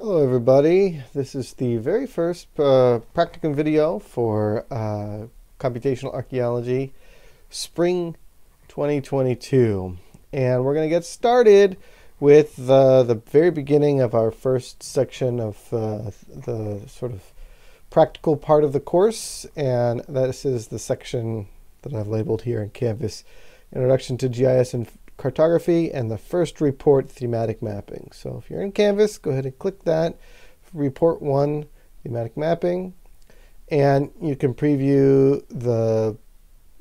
Hello everybody, this is the very first uh, practicum video for uh, computational archaeology spring 2022 and we're going to get started with the, the very beginning of our first section of uh, the sort of practical part of the course. And this is the section that I've labeled here in Canvas Introduction to GIS and cartography and the first report thematic mapping. So if you're in Canvas, go ahead and click that, report one thematic mapping, and you can preview the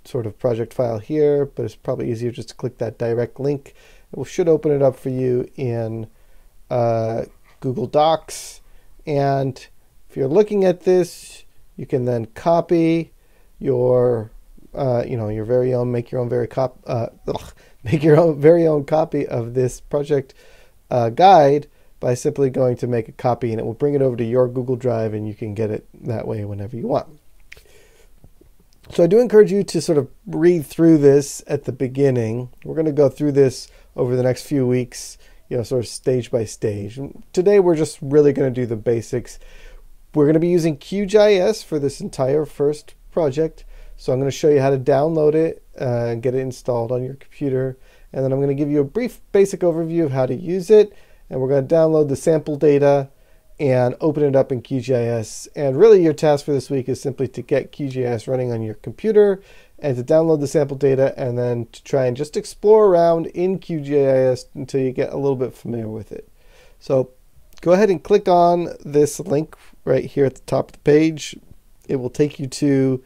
sort of project file here, but it's probably easier just to click that direct link. It should open it up for you in uh, Google Docs. And if you're looking at this, you can then copy your, uh, you know, your very own, make your own very cop, uh, ugh, make your own very own copy of this project uh, guide by simply going to make a copy and it will bring it over to your Google Drive and you can get it that way whenever you want. So I do encourage you to sort of read through this at the beginning. We're going to go through this over the next few weeks, you know, sort of stage by stage. And today we're just really going to do the basics. We're going to be using QGIS for this entire first project. So I'm going to show you how to download it uh, and get it installed on your computer. And then I'm going to give you a brief basic overview of how to use it. And we're going to download the sample data and open it up in QGIS. And really your task for this week is simply to get QGIS running on your computer and to download the sample data and then to try and just explore around in QGIS until you get a little bit familiar with it. So go ahead and click on this link right here at the top of the page. It will take you to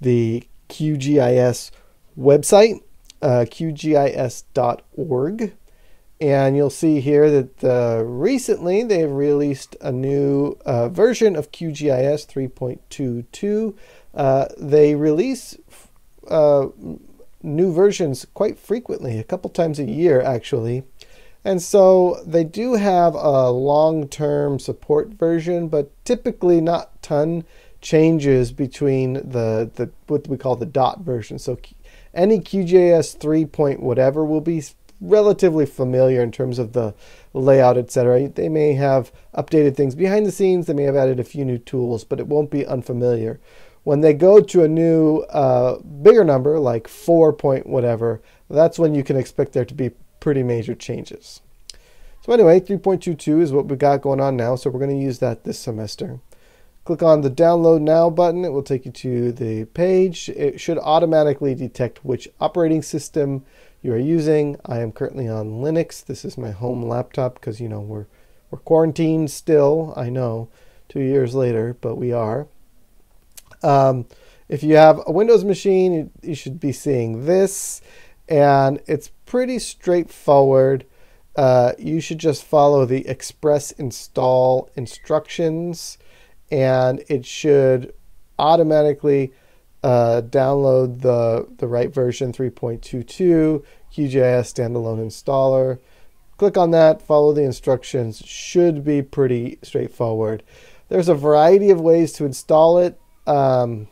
the QGIS website, uh, qgis.org. And you'll see here that uh, recently they've released a new uh, version of QGIS 3.22. Uh, they release uh, new versions quite frequently, a couple times a year actually. And so they do have a long-term support version, but typically not ton changes between the, the what we call the dot version. So any QGIS 3 point whatever will be relatively familiar in terms of the layout, etc. They may have updated things behind the scenes. They may have added a few new tools, but it won't be unfamiliar. When they go to a new uh, bigger number, like 4 point whatever, that's when you can expect there to be pretty major changes. So anyway, 3.22 is what we got going on now, so we're going to use that this semester. Click on the download now button. It will take you to the page. It should automatically detect which operating system you are using. I am currently on Linux. This is my home laptop because you know we're we're quarantined still. I know, two years later, but we are. Um, if you have a Windows machine, you, you should be seeing this, and it's pretty straightforward. Uh, you should just follow the express install instructions and it should automatically uh, download the, the right version 3.22 QGIS standalone installer. Click on that, follow the instructions, should be pretty straightforward. There's a variety of ways to install it. Um,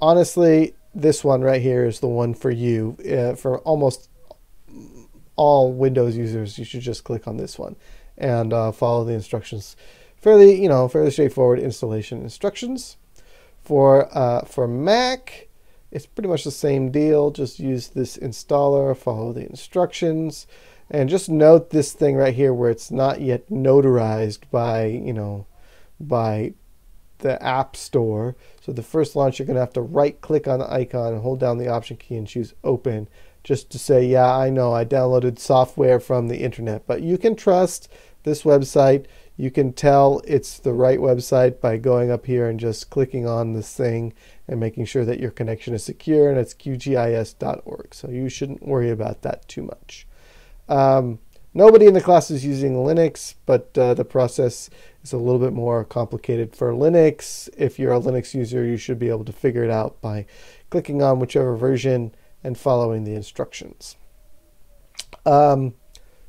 honestly, this one right here is the one for you. Uh, for almost all Windows users, you should just click on this one and uh, follow the instructions fairly, you know, fairly straightforward installation instructions. For, uh, for Mac, it's pretty much the same deal. Just use this installer, follow the instructions, and just note this thing right here where it's not yet notarized by, you know, by the App Store. So the first launch, you're going to have to right click on the icon and hold down the Option key and choose Open just to say, yeah, I know I downloaded software from the internet. But you can trust this website. You can tell it's the right website by going up here and just clicking on this thing and making sure that your connection is secure and it's qgis.org. So you shouldn't worry about that too much. Um, nobody in the class is using Linux, but uh, the process is a little bit more complicated for Linux. If you're a Linux user, you should be able to figure it out by clicking on whichever version and following the instructions. Um,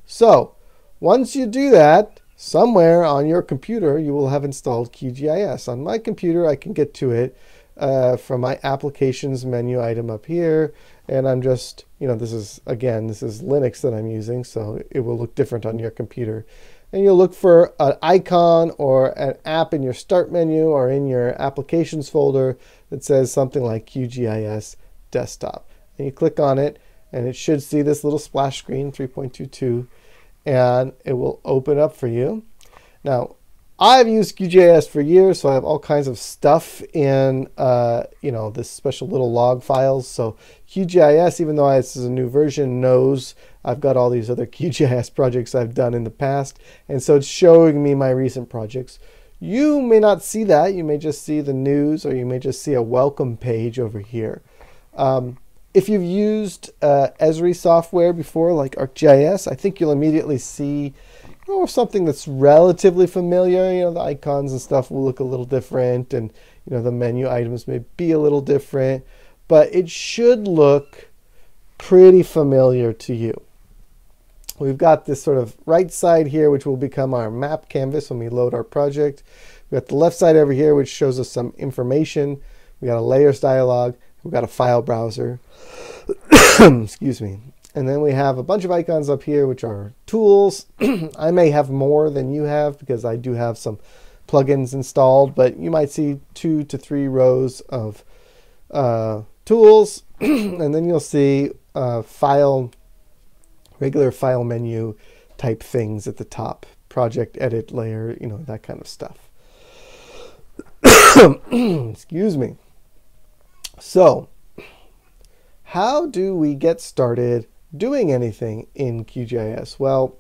so once you do that, somewhere on your computer, you will have installed QGIS. On my computer, I can get to it uh, from my applications menu item up here. And I'm just, you know, this is, again, this is Linux that I'm using, so it will look different on your computer. and you'll look for an icon or an app in your start menu or in your applications folder that says something like QGIS desktop. And you click on it and it should see this little splash screen 3.22 and it will open up for you. Now, I've used QGIS for years, so I have all kinds of stuff in, uh, you know, this special little log files. So QGIS, even though this is a new version, knows I've got all these other QGIS projects I've done in the past. And so it's showing me my recent projects. You may not see that. You may just see the news or you may just see a welcome page over here. Um, if you've used uh, Esri software before, like ArcGIS, I think you'll immediately see you know, something that's relatively familiar. You know, the icons and stuff will look a little different, and you know the menu items may be a little different, but it should look pretty familiar to you. We've got this sort of right side here, which will become our map canvas when we load our project. We've got the left side over here, which shows us some information. We got a layers dialog. We've got a file browser. Excuse me. And then we have a bunch of icons up here, which are tools. I may have more than you have because I do have some plugins installed, but you might see two to three rows of uh, tools. and then you'll see uh, file regular file menu type things at the top, project edit layer, you know, that kind of stuff. Excuse me. So, how do we get started doing anything in QGIS? Well,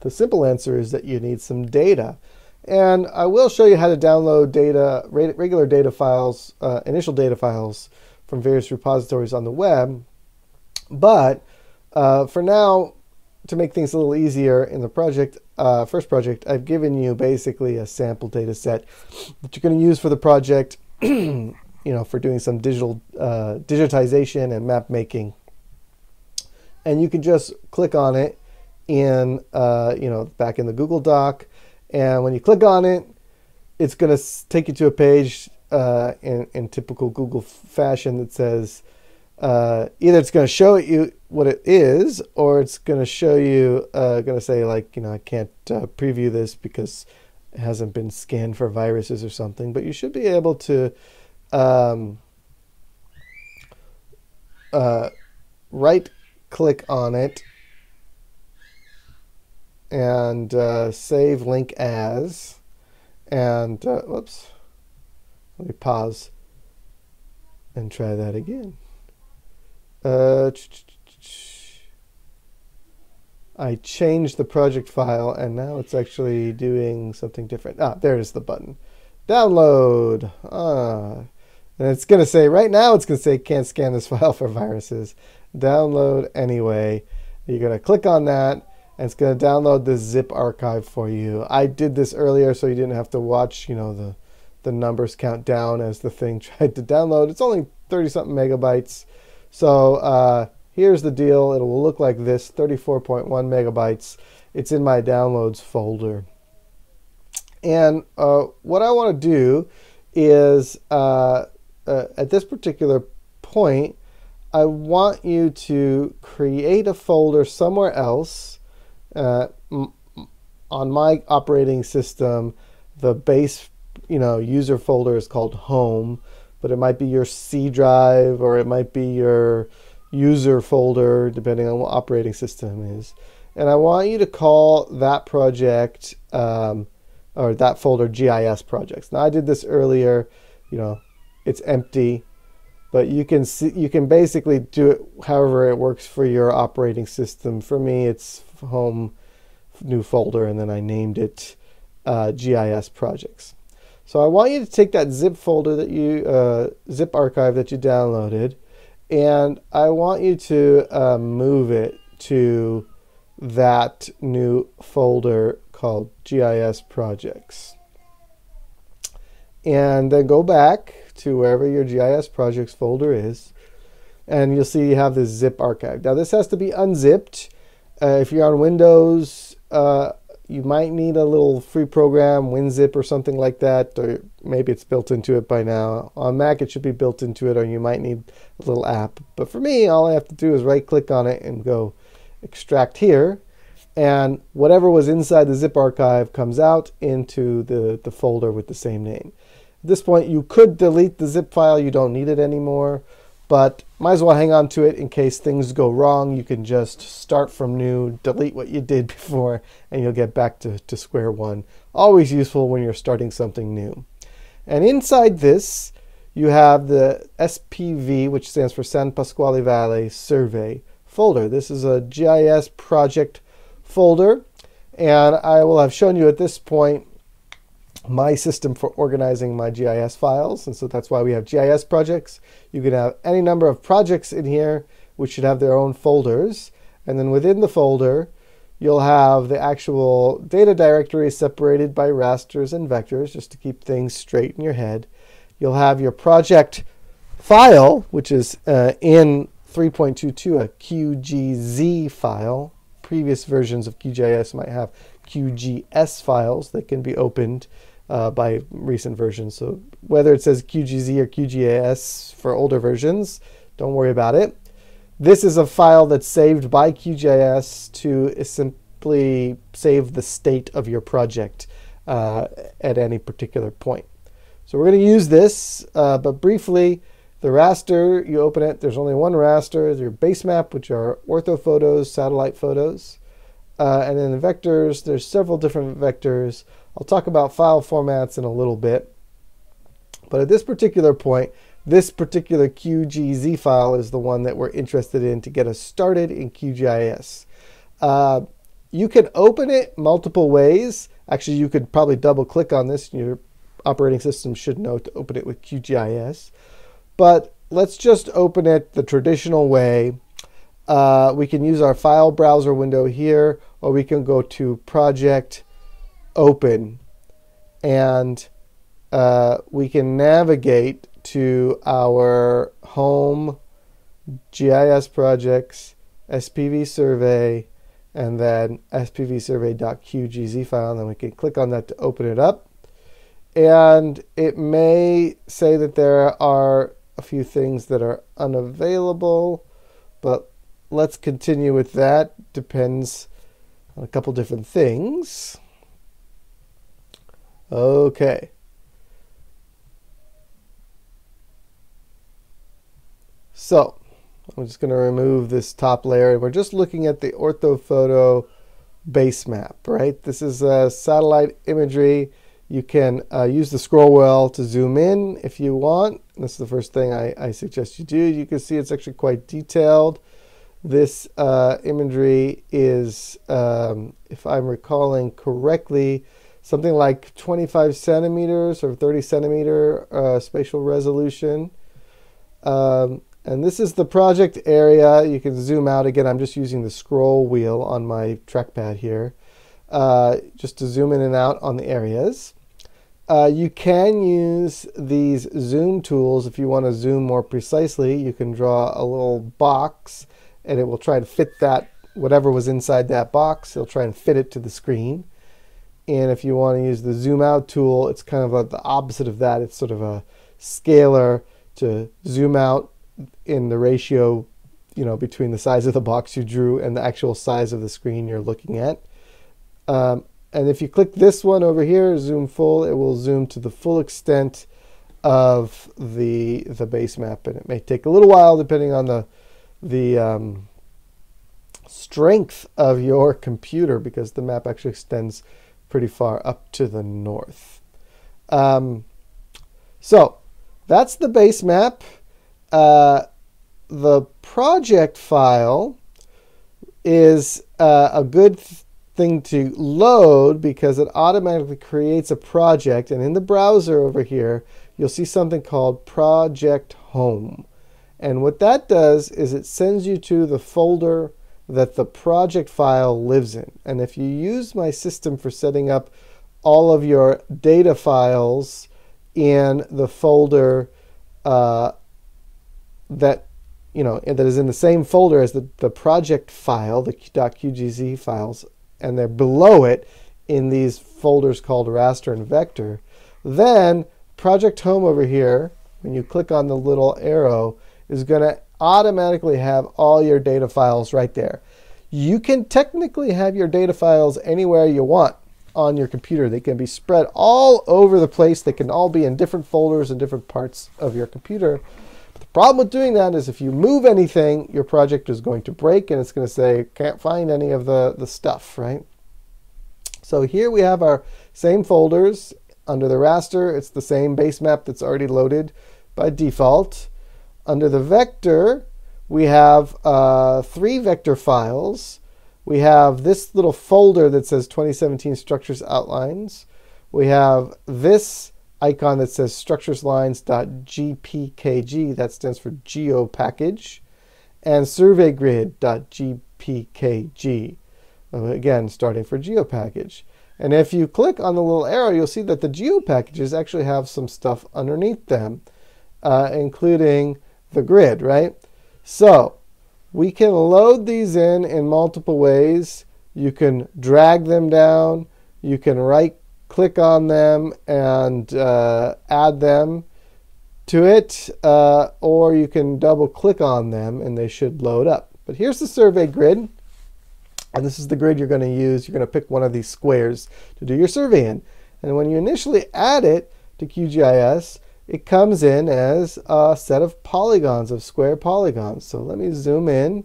the simple answer is that you need some data. And I will show you how to download data, regular data files, uh, initial data files from various repositories on the web. But uh, for now, to make things a little easier in the project, uh, first project, I've given you basically a sample data set that you're going to use for the project, you know, for doing some digital uh, digitization and map making. And you can just click on it in, uh, you know, back in the Google Doc. And when you click on it, it's going to take you to a page uh, in, in typical Google fashion that says, uh, either it's going to show you what it is, or it's going to show you, uh, going to say like, you know, I can't uh, preview this because it hasn't been scanned for viruses or something. But you should be able to um, uh, right click on it and uh, save link as, and uh, whoops, let me pause and try that again. Uh, I changed the project file and now it's actually doing something different. Ah, there's the button. Download. Ah. And it's going to say, right now it's going to say can't scan this file for viruses. Download anyway. You're going to click on that and it's going to download the zip archive for you. I did this earlier so you didn't have to watch, you know, the, the numbers count down as the thing tried to download. It's only 30 something megabytes. So uh, here's the deal. It will look like this, 34.1 megabytes. It's in my downloads folder. And uh, what I want to do is, uh, uh, at this particular point, I want you to create a folder somewhere else. Uh, on my operating system, the base, you know, user folder is called home but it might be your C drive or it might be your user folder, depending on what operating system is. And I want you to call that project um, or that folder GIS projects. Now I did this earlier, you know, it's empty, but you can see you can basically do it however it works for your operating system. For me, it's home new folder, and then I named it uh, GIS projects. So I want you to take that zip folder that you, uh, zip archive that you downloaded, and I want you to uh, move it to that new folder called GIS projects. And then go back to wherever your GIS projects folder is, and you'll see you have this zip archive. Now this has to be unzipped. Uh, if you're on Windows, uh, you might need a little free program, WinZip or something like that, or maybe it's built into it by now. On Mac, it should be built into it, or you might need a little app. But for me, all I have to do is right click on it and go extract here. and whatever was inside the zip archive comes out into the, the folder with the same name. At this point, you could delete the zip file. You don't need it anymore, but might as well hang on to it in case things go wrong. You can just start from new, delete what you did before, and you'll get back to, to square one. Always useful when you're starting something new. And inside this, you have the SPV, which stands for San Pasqual Valley Survey folder. This is a GIS project folder. And I will have shown you at this point my system for organizing my GIS files. And so that's why we have GIS projects. You can have any number of projects in here, which should have their own folders. And then within the folder, you'll have the actual data directory separated by rasters and vectors, just to keep things straight in your head. You'll have your project file, which is uh, in 3.22 a QGZ file. Previous versions of QGIS might have QGS files that can be opened uh, by recent versions. So whether it says QGZ or QGS for older versions, don't worry about it. This is a file that's saved by QGIS to simply save the state of your project uh, at any particular point. So we're going to use this, uh, but briefly, the raster, you open it, there's only one raster, your base map, which are orthophotos, satellite photos. Uh, and then the vectors, there's several different vectors. I'll talk about file formats in a little bit. But at this particular point, this particular QGZ file is the one that we're interested in to get us started in QGIS. Uh, you can open it multiple ways. Actually, you could probably double click on this. And your operating system should know to open it with QGIS. But let's just open it the traditional way. Uh, we can use our file browser window here, or we can go to Project Open, and uh, we can navigate to our home GIS projects, SPV survey, and then SPV spvsurvey.qgz file, and then we can click on that to open it up. And it may say that there are a few things that are unavailable, but let's continue with that. Depends on a couple different things. Okay. So, I'm just going to remove this top layer. And We're just looking at the orthophoto base map, right? This is a satellite imagery you can uh, use the scroll wheel to zoom in if you want. This is the first thing I, I suggest you do. You can see it's actually quite detailed. This uh, imagery is, um, if I'm recalling correctly, something like 25 centimeters or 30 centimeter uh, spatial resolution. Um, and this is the project area. You can zoom out again. I'm just using the scroll wheel on my trackpad here, uh, just to zoom in and out on the areas. Uh, you can use these zoom tools if you want to zoom more precisely. You can draw a little box and it will try to fit that, whatever was inside that box, it'll try and fit it to the screen. And if you want to use the zoom out tool, it's kind of the opposite of that. It's sort of a scaler to zoom out in the ratio, you know, between the size of the box you drew and the actual size of the screen you're looking at. Um, and if you click this one over here, zoom full, it will zoom to the full extent of the the base map, and it may take a little while depending on the the um, strength of your computer because the map actually extends pretty far up to the north. Um, so that's the base map. Uh, the project file is uh, a good thing to load because it automatically creates a project. And in the browser over here, you'll see something called Project Home. And what that does is it sends you to the folder that the project file lives in. And if you use my system for setting up all of your data files in the folder uh, that you know that is in the same folder as the, the project file, the .qgz files, and they're below it in these folders called raster and vector. Then Project Home over here, when you click on the little arrow, is going to automatically have all your data files right there. you can technically have your data files anywhere you want on your computer. They can be spread all over the place. They can all be in different folders and different parts of your computer. But the problem with doing that is if you move anything, your project is going to break and it's going to say, can't find any of the, the stuff, right? So here we have our same folders. Under the raster, it's the same base map that's already loaded by default. Under the vector, we have uh, three vector files. We have this little folder that says 2017 structures outlines. We have this icon that says structureslines.gpkg, that stands for geopackage, and surveygrid.gpkg. Again, starting for GeoPackage. And if you click on the little arrow, you'll see that the GeoPackages actually have some stuff underneath them, uh, including the grid, right? So we can load these in in multiple ways. You can drag them down. You can right click on them and uh, add them to it, uh, or you can double click on them and they should load up. But here's the survey grid. And this is the grid you're going to use. You're going to pick one of these squares to do your survey in. And when you initially add it to QGIS, it comes in as a set of polygons, of square polygons. So let me zoom in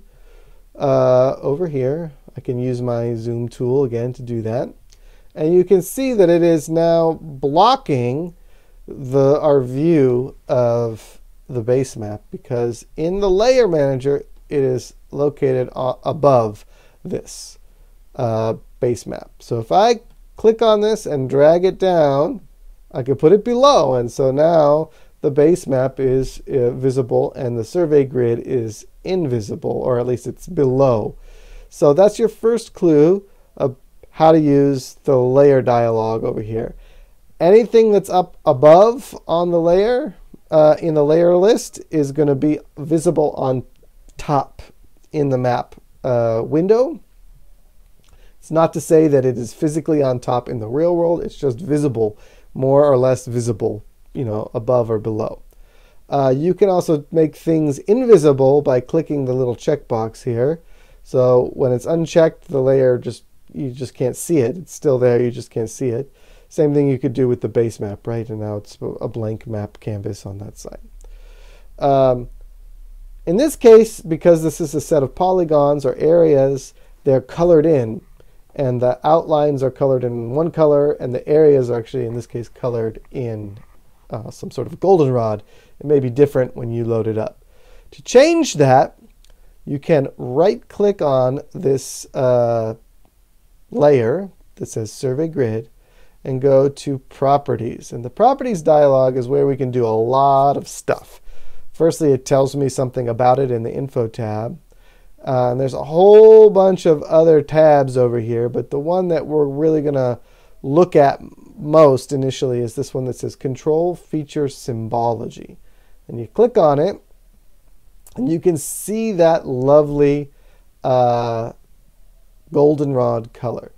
uh, over here. I can use my zoom tool again to do that. And you can see that it is now blocking the our view of the base map because in the layer manager it is located above this uh, base map. So if I click on this and drag it down, I could put it below. And so now the base map is uh, visible and the survey grid is invisible, or at least it's below. So that's your first clue of how to use the layer dialog over here. Anything that's up above on the layer, uh, in the layer list, is going to be visible on top in the map uh, window. It's not to say that it is physically on top in the real world, it's just visible, more or less visible, you know, above or below. Uh, you can also make things invisible by clicking the little checkbox here. So when it's unchecked, the layer just, you just can't see it. It's still there, you just can't see it. Same thing you could do with the base map, right? And now it's a blank map canvas on that side. Um, in this case, because this is a set of polygons or areas, they're colored in. And the outlines are colored in one color, and the areas are actually, in this case, colored in uh, some sort of goldenrod. It may be different when you load it up. To change that, you can right click on this uh, layer that says Survey Grid and go to Properties. And the Properties dialog is where we can do a lot of stuff. Firstly, it tells me something about it in the info tab. Uh, and there's a whole bunch of other tabs over here, but the one that we're really going to look at most initially is this one that says Control Feature Symbology. And you click on it, and you can see that lovely uh, goldenrod color.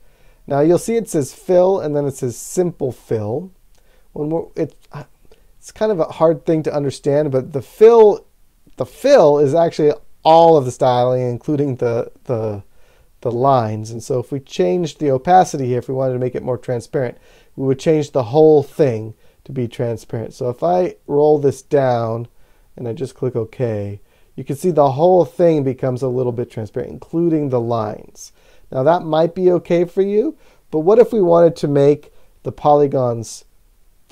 Now you'll see it says fill, and then it says simple fill. When we're, it, it's kind of a hard thing to understand, but the fill, the fill is actually all of the styling, including the the the lines. And so if we changed the opacity here, if we wanted to make it more transparent, we would change the whole thing to be transparent. So if I roll this down and I just click OK, you can see the whole thing becomes a little bit transparent, including the lines. Now that might be okay for you, but what if we wanted to make the polygons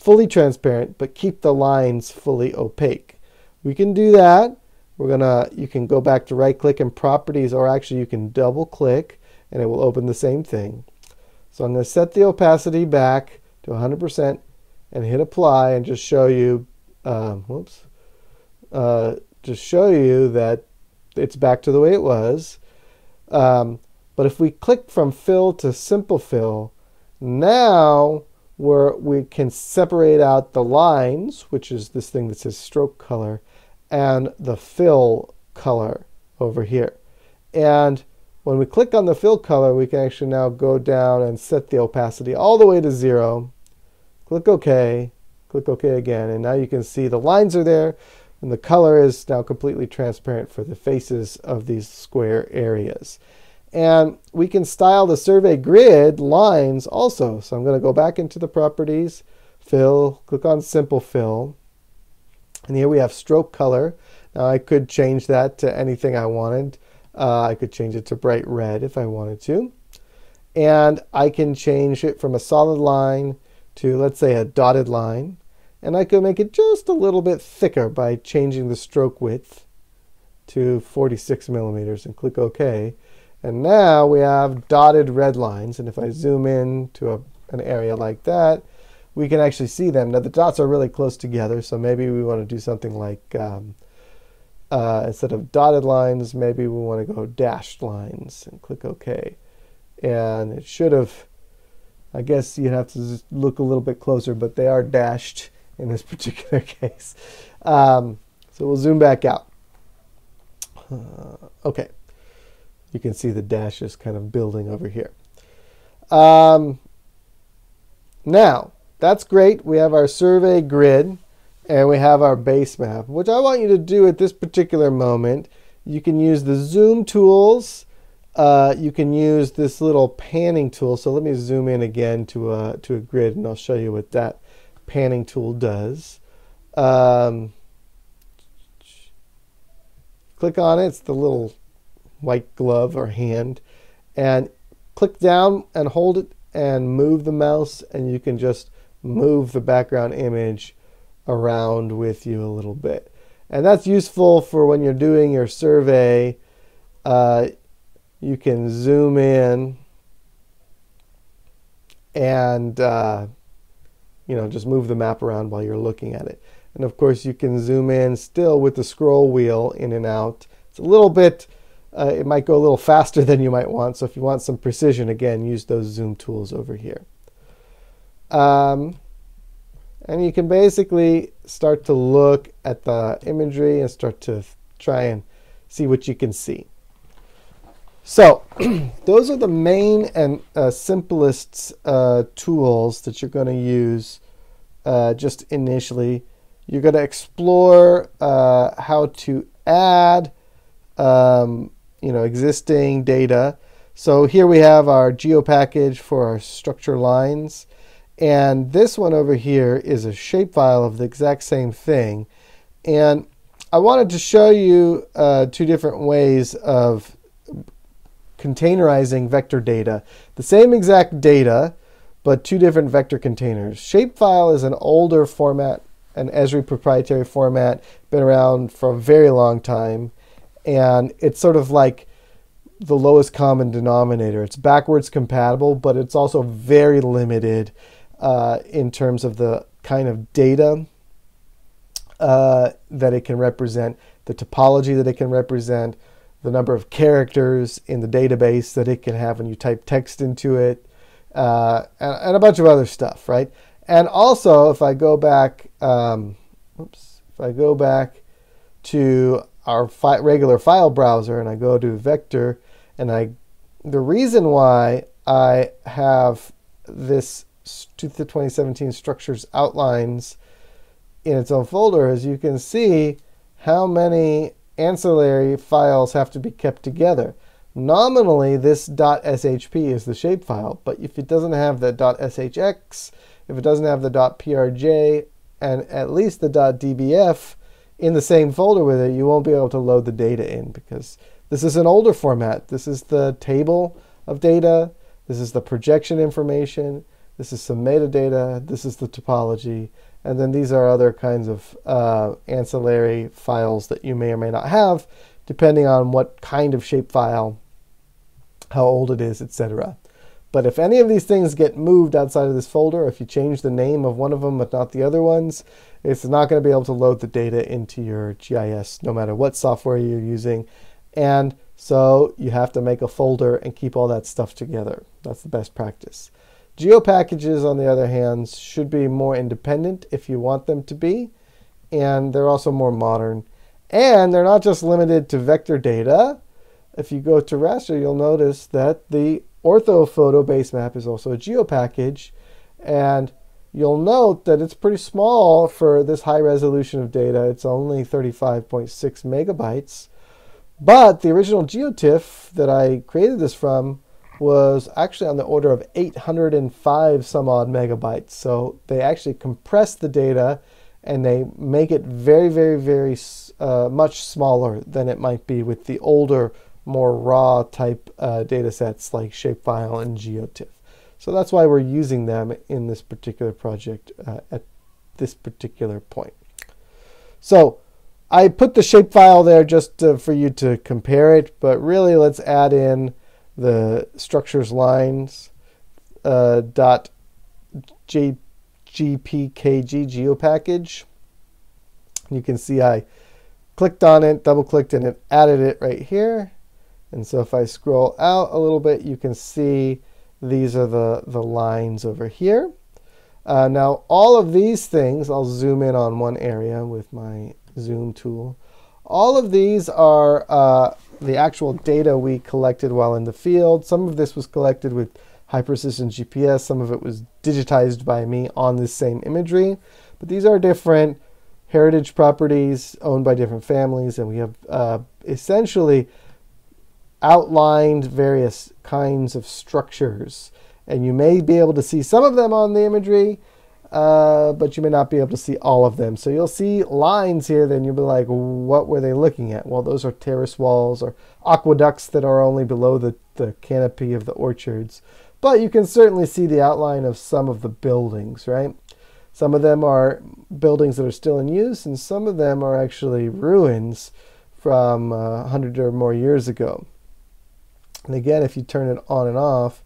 fully transparent, but keep the lines fully opaque. We can do that. We're gonna, you can go back to right click and properties, or actually you can double click and it will open the same thing. So I'm gonna set the opacity back to 100% and hit apply and just show you, um, whoops, uh, just show you that it's back to the way it was. Um, but if we click from fill to simple fill, now where we can separate out the lines, which is this thing that says stroke color, and the fill color over here. And when we click on the fill color, we can actually now go down and set the opacity all the way to zero. Click OK, click OK again, and now you can see the lines are there, and the color is now completely transparent for the faces of these square areas. And we can style the survey grid lines also. So I'm going to go back into the properties, fill, click on simple fill. And here we have stroke color. Now I could change that to anything I wanted. Uh, I could change it to bright red if I wanted to. And I can change it from a solid line to, let's say, a dotted line. And I could make it just a little bit thicker by changing the stroke width to 46 millimeters and click OK. And now we have dotted red lines. And if I zoom in to a, an area like that, we can actually see them. Now the dots are really close together, so maybe we want to do something like um, uh, instead of dotted lines, maybe we want to go dashed lines and click OK. And it should have, I guess you'd have to look a little bit closer, but they are dashed in this particular case. Um, so we'll zoom back out. Uh, okay. You can see the dashes kind of building over here. Um, now, that's great. We have our survey grid and we have our base map. What I want you to do at this particular moment, you can use the zoom tools. Uh, you can use this little panning tool. So let me zoom in again to a, to a grid and I'll show you what that panning tool does. Um, click on it. It's the little white glove or hand. And click down and hold it and move the mouse and you can just move the background image around with you a little bit. And that's useful for when you're doing your survey. Uh, you can zoom in and uh, you know just move the map around while you're looking at it. And of course you can zoom in still with the scroll wheel in and out. It's a little bit, uh, it might go a little faster than you might want. So if you want some precision, again, use those zoom tools over here. Um, and you can basically start to look at the imagery and start to try and see what you can see. So those are the main and uh, simplest uh, tools that you're going to use uh, just initially. You're going to explore uh, how to add um, you know, existing data. So here we have our geo package for our structure lines. And this one over here is a shapefile of the exact same thing. And I wanted to show you uh, two different ways of containerizing vector data. The same exact data, but two different vector containers. Shapefile is an older format, an Esri proprietary format, been around for a very long time. And it's sort of like the lowest common denominator. It's backwards compatible, but it's also very limited uh, in terms of the kind of data uh, that it can represent, the topology that it can represent, the number of characters in the database that it can have when you type text into it, uh, and, and, a bunch of other stuff, right? And also, if I go back, um, oops, if I go back to our fi regular file browser and I go to vector, and I, the reason why I have this to the 2017 structures outlines in its own folder, as you can see how many ancillary files have to be kept together. Nominally, this .shp is the shapefile, but if it doesn't have the .shx, if it doesn't have the .prj, and at least the .dbf in the same folder with it, you won't be able to load the data in because this is an older format. This is the table of data. This is the projection information. This is some metadata. This is the topology. And then these are other kinds of uh, ancillary files that you may or may not have, depending on what kind of shapefile, how old it is, etc. But if any of these things get moved outside of this folder, if you change the name of one of them but not the other ones, it's not going to be able to load the data into your GIS no matter what software you're using. And so you have to make a folder and keep all that stuff together. That's the best practice. Geo packages, on the other hand, should be more independent if you want them to be, and they're also more modern. And they're not just limited to vector data. If you go to raster, you'll notice that the orthophoto base map is also a geo package, and you'll note that it's pretty small for this high resolution of data. It's only 35.6 megabytes, But the original GeoTIFF that I created this from was actually on the order of 805 some odd megabytes. So they actually compress the data and they make it very, very, very uh, much smaller than it might be with the older, more raw type uh, data sets like Shapefile and GeoTIFF. So that's why we're using them in this particular project uh, at this particular point. So I put the shapefile there just uh, for you to compare it, but really let's add in the structures lines uh, dot J, GPKG geo package. You can see I clicked on it, double clicked, and it added it right here. And so if I scroll out a little bit, you can see these are the, the lines over here. Uh, now, all of these things, I'll zoom in on one area with my zoom tool. All of these are uh, the actual data we collected while in the field. Some of this was collected with high precision GPS, some of it was digitized by me on this same imagery. But these are different heritage properties owned by different families, and we have uh, essentially outlined various kinds of structures. And you may be able to see some of them on the imagery, uh, but you may not be able to see all of them. So you'll see lines here, then you'll be like, what were they looking at? Well, those are terrace walls or aqueducts that are only below the, the canopy of the orchards. But you can certainly see the outline of some of the buildings, right? Some of them are buildings that are still in use, and some of them are actually ruins from uh, 100 or more years ago. And again, if you turn it on and off,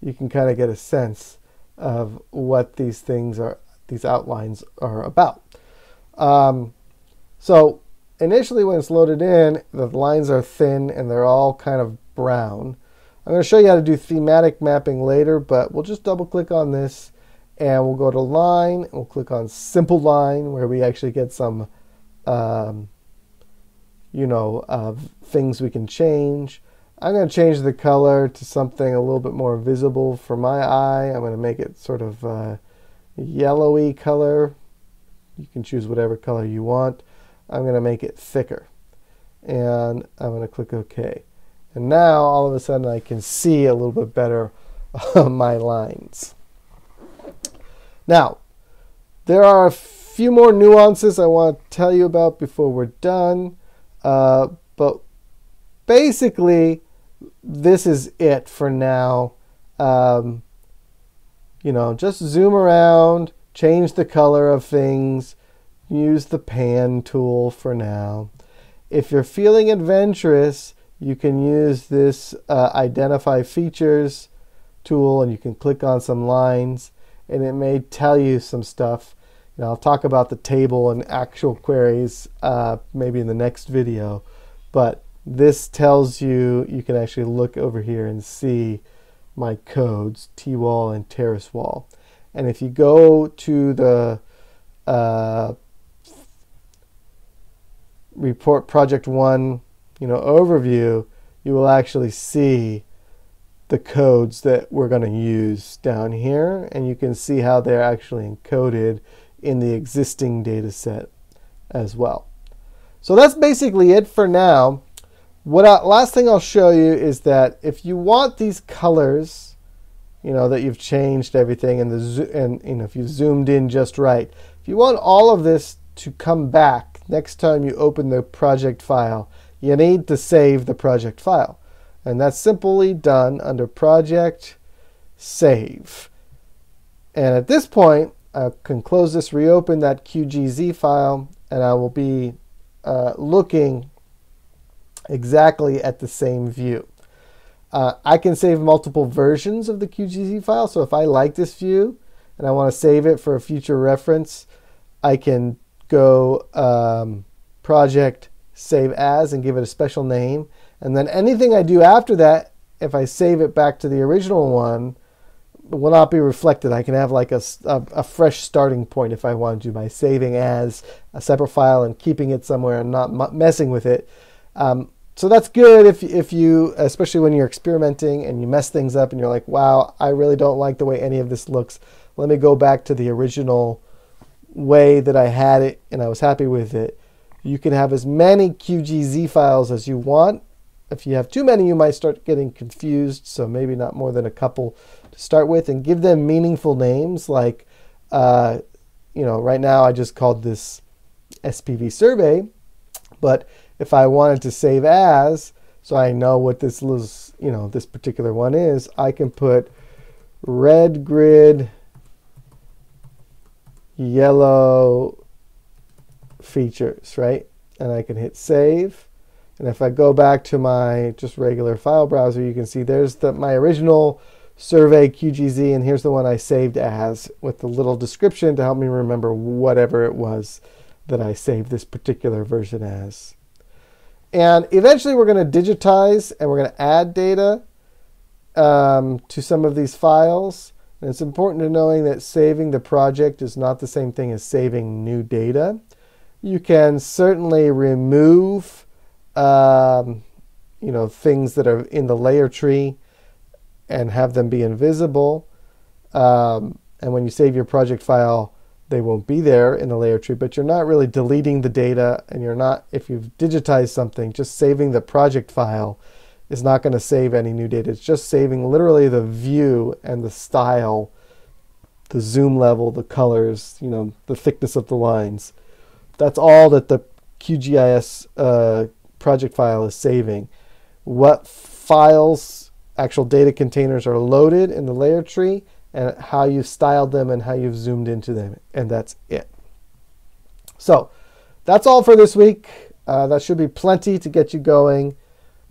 you can kind of get a sense of what these things are, these outlines are about. Um, so initially when it's loaded in, the lines are thin and they're all kind of brown. I'm going to show you how to do thematic mapping later, but we'll just double click on this and we'll go to line and we'll click on simple line where we actually get some, um, you know, uh, things we can change. I'm going to change the color to something a little bit more visible for my eye. I'm going to make it sort of uh, yellowy color. You can choose whatever color you want. I'm going to make it thicker. And I'm going to click OK. And now all of a sudden I can see a little bit better my lines. Now, there are a few more nuances I want to tell you about before we're done. Uh, but basically, this is it for now. Um, you know, just zoom around, change the color of things, use the pan tool for now. If you're feeling adventurous, you can use this uh, identify features tool and you can click on some lines and it may tell you some stuff. You know, I'll talk about the table and actual queries uh, maybe in the next video, but this tells you, you can actually look over here and see my codes, T-wall and terrace wall. And if you go to the uh, report project one, you know, overview, you will actually see the codes that we're going to use down here. And you can see how they're actually encoded in the existing data set as well. So that's basically it for now. What I, last thing I'll show you is that if you want these colors, you know, that you've changed everything and the and you know if you zoomed in just right, if you want all of this to come back next time you open the project file, you need to save the project file. And that's simply done under project save. And at this point, I can close this, reopen that QGZ file, and I will be uh, looking exactly at the same view. Uh, I can save multiple versions of the QGZ file. So if I like this view and I want to save it for a future reference, I can go um, project save as and give it a special name. And then anything I do after that, if I save it back to the original one, will not be reflected. I can have like a, a, a, fresh starting point if I want to by saving as a separate file and keeping it somewhere and not messing with it. Um, so that's good if, if you, especially when you're experimenting and you mess things up and you're like, wow, I really don't like the way any of this looks. Let me go back to the original way that I had it and I was happy with it. You can have as many QGZ files as you want. If you have too many, you might start getting confused. So maybe not more than a couple to start with and give them meaningful names like, uh, you know, right now I just called this SPV survey, but if I wanted to save as, so I know what this was, you know, this particular one is, I can put red grid, yellow features, right? And I can hit save. And if I go back to my just regular file browser, you can see there's the, my original survey QGZ, and here's the one I saved as with the little description to help me remember whatever it was that I saved this particular version as. And eventually we're going to digitize and we're going to add data um, to some of these files. And it's important to knowing that saving the project is not the same thing as saving new data. You can certainly remove um, you know, things that are in the layer tree and have them be invisible. Um, and when you save your project file, they won't be there in the layer tree, but you're not really deleting the data and you're not, if you've digitized something, just saving the project file is not going to save any new data. It's just saving literally the view and the style, the zoom level, the colors, you know, the thickness of the lines. That's all that the QGIS uh, project file is saving. What files, actual data containers are loaded in the layer tree and how you've styled them and how you've zoomed into them. And that's it. So that's all for this week. Uh, that should be plenty to get you going.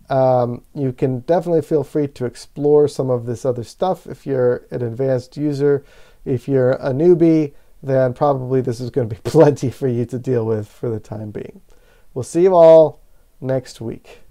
Um, you can definitely feel free to explore some of this other stuff if you're an advanced user. If you're a newbie, then probably this is going to be plenty for you to deal with for the time being. We'll see you all next week.